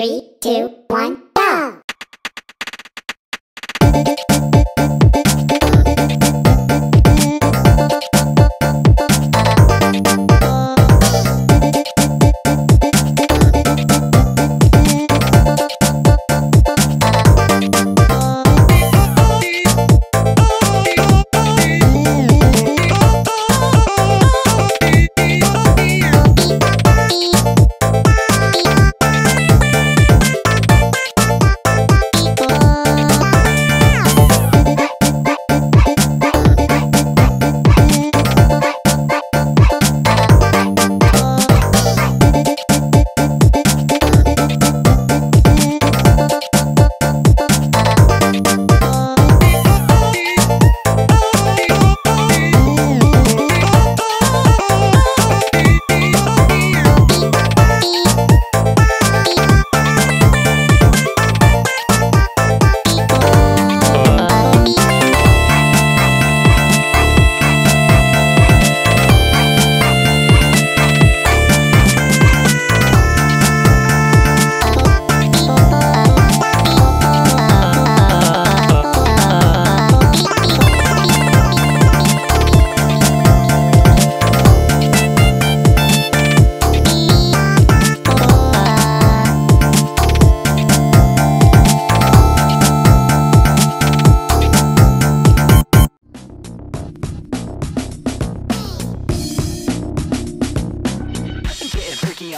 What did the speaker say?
Three, two, one.